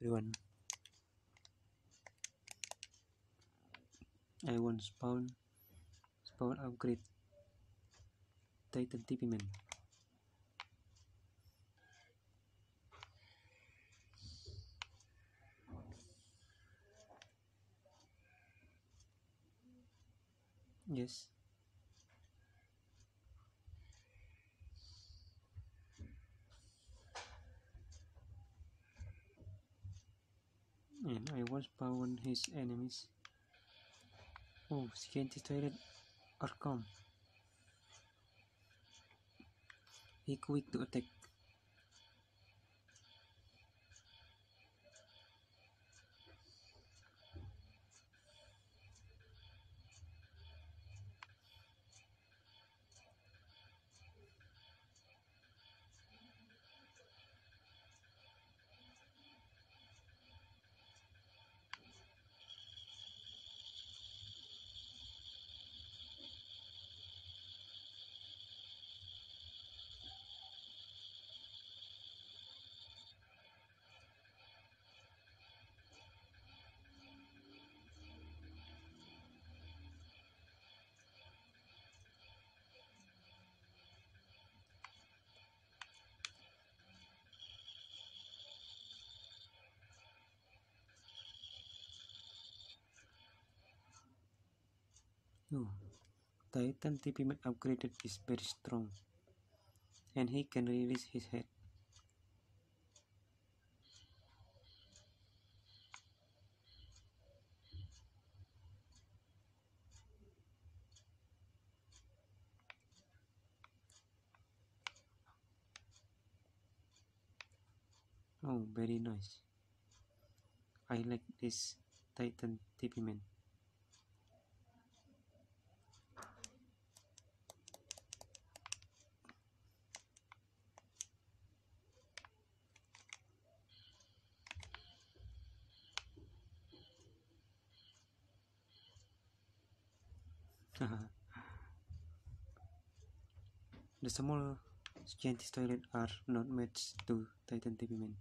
everyone. I want spawn spawn upgrade Titan TV man. Yes. And I was pound his enemies. Oh, scientist toilet calm. He quick to attack. Oh, Titan TV man upgraded is very strong. And he can release his head. Oh, very nice. I like this Titan TV man. The small scientist toilet are not matched to Titan TV man.